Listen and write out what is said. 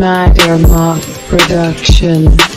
Mattermoth Production.